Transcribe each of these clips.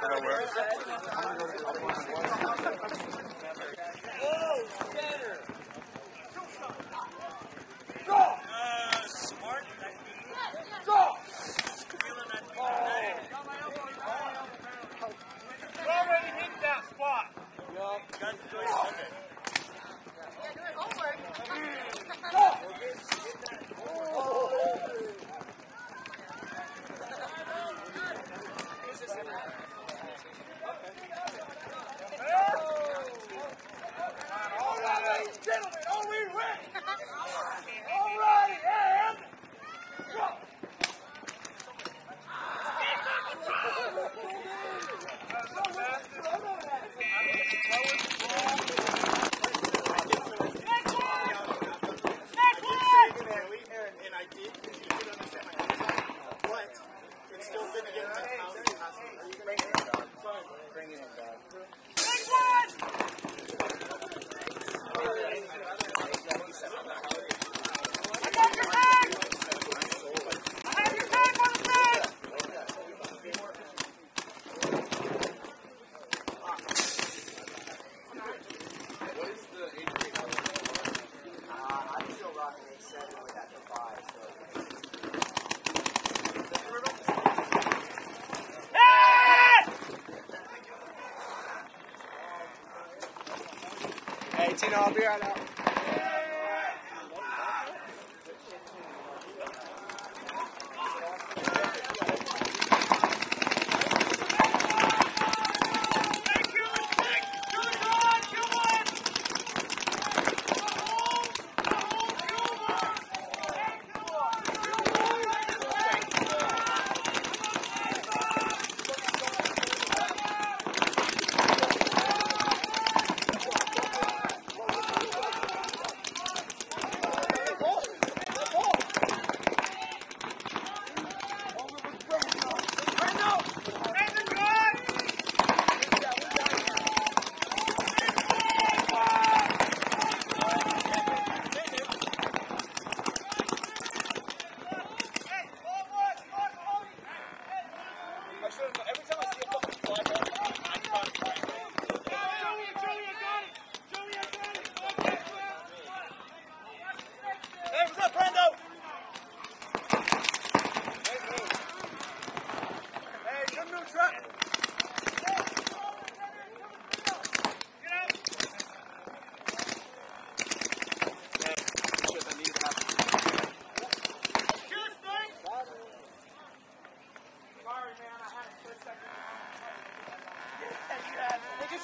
Hey, Tino, I'll be right out.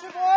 Russian boy!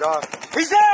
Dog. He's there!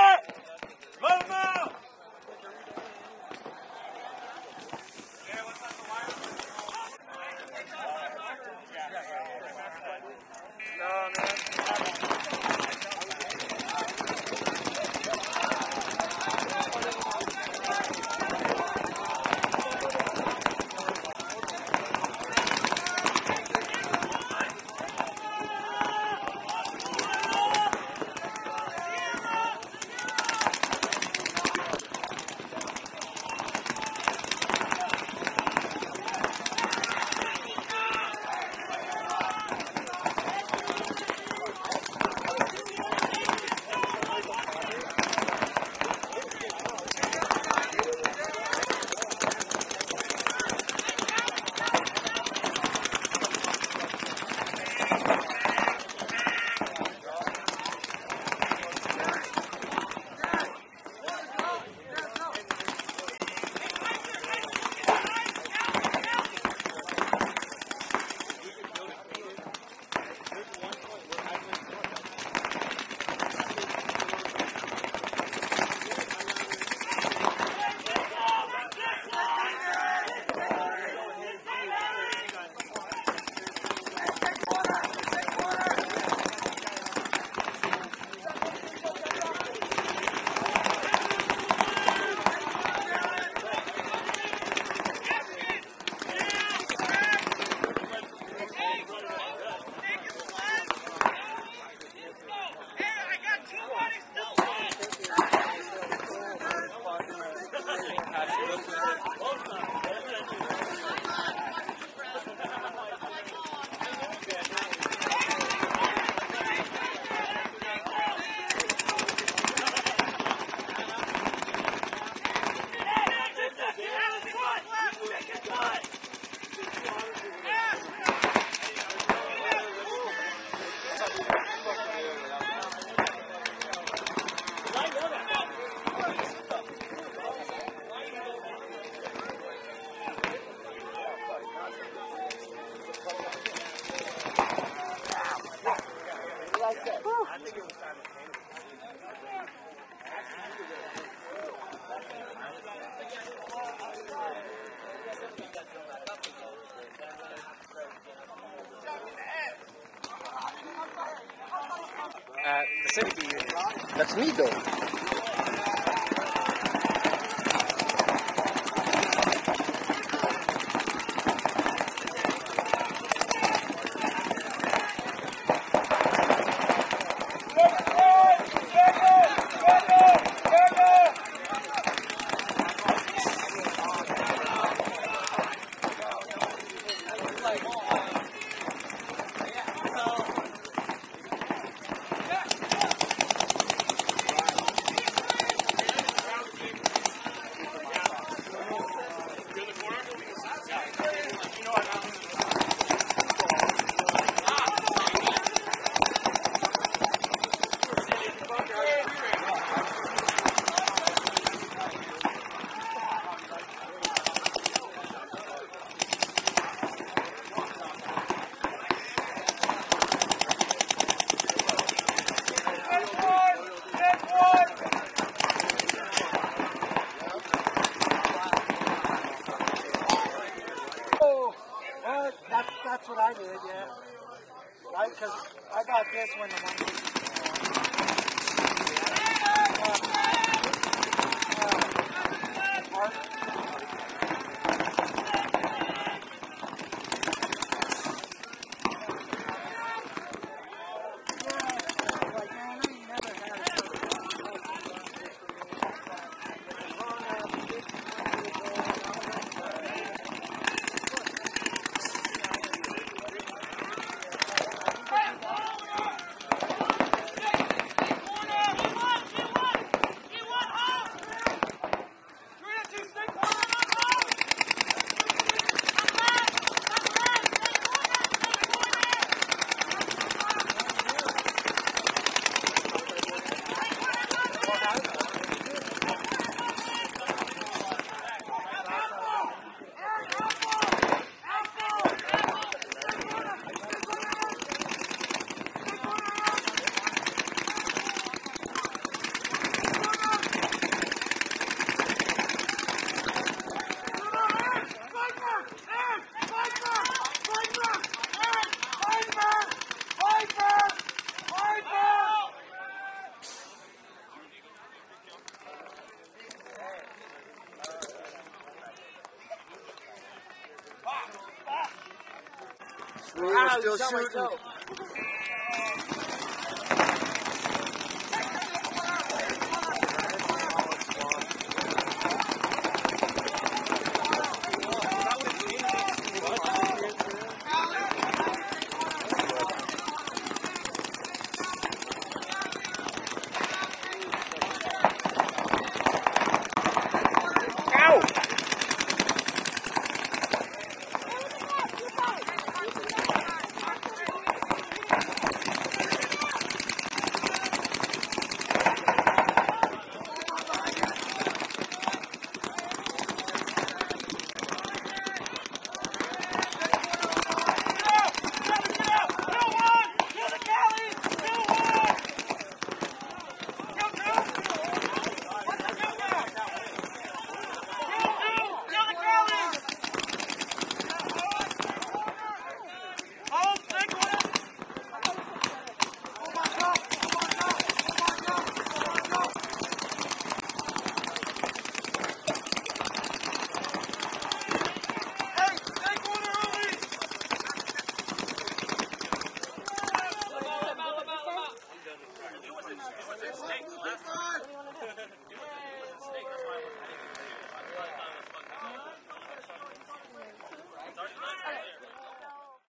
karşılıklı that's what I did, yeah. Right, because I got this when the one. We were still shooting.